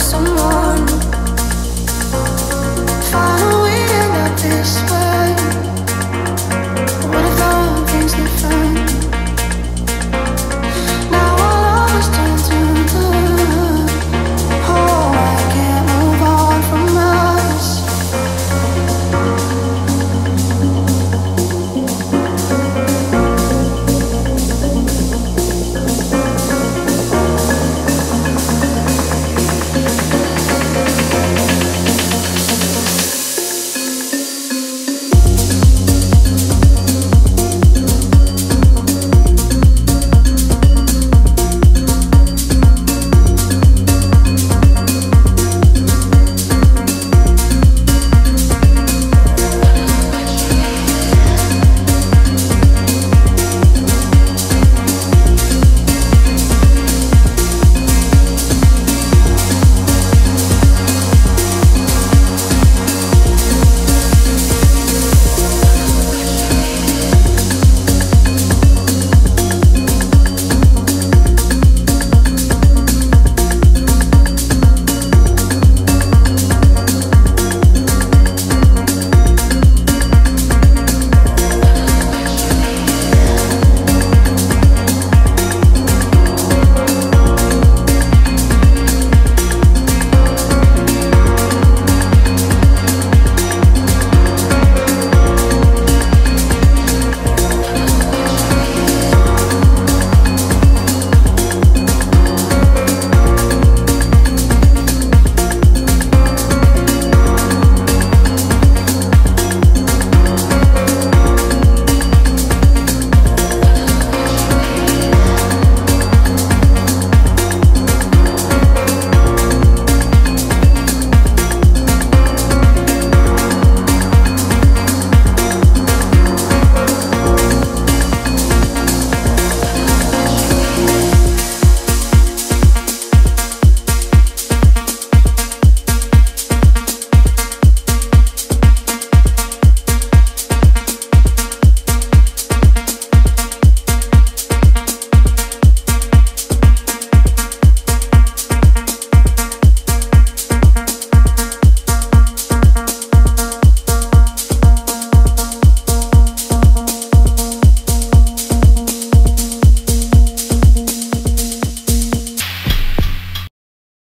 some more.